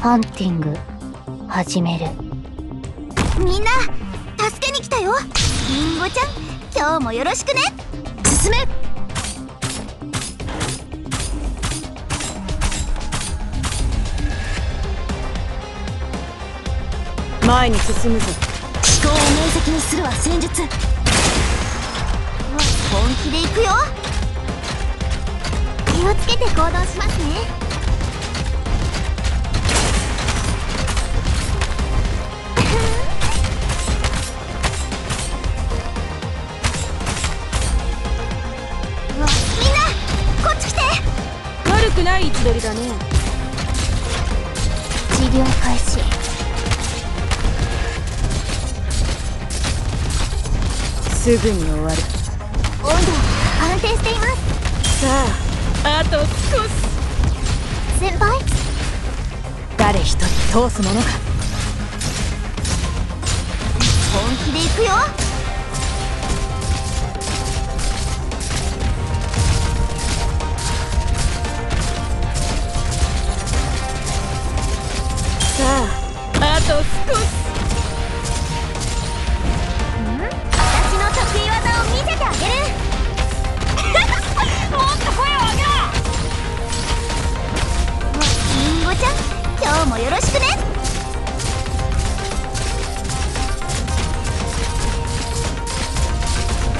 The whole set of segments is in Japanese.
ハンティング始める。みんな助けに来たよ。リンゴちゃん今日もよろしくね。進め。前に進むぞ思考を明晰にするは戦術。本気で行くよ。気をつけて行動しますね。悪くない位置取りだね。治療開始すぐに終わる。温度安定しています。さああと少し。先輩。誰一人通すものか。本気で行くよ。と少しちゃん今日もよろしくね。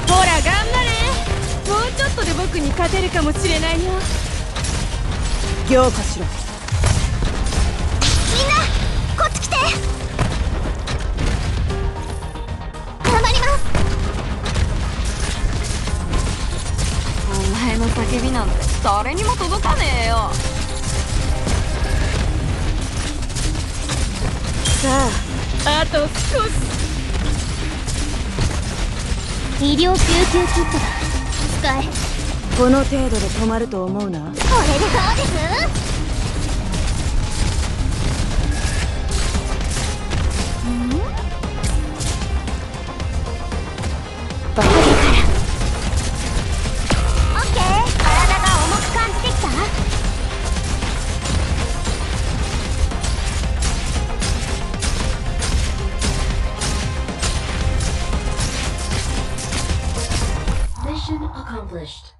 ほら頑張れ。もうちょっとで僕に勝てるかもしれないよ。凝固しろ。の叫びなんて誰にも届かねえよさああと少し。医療救急キットだ使え。この程度で止まると思うな。これでどうです？accomplished.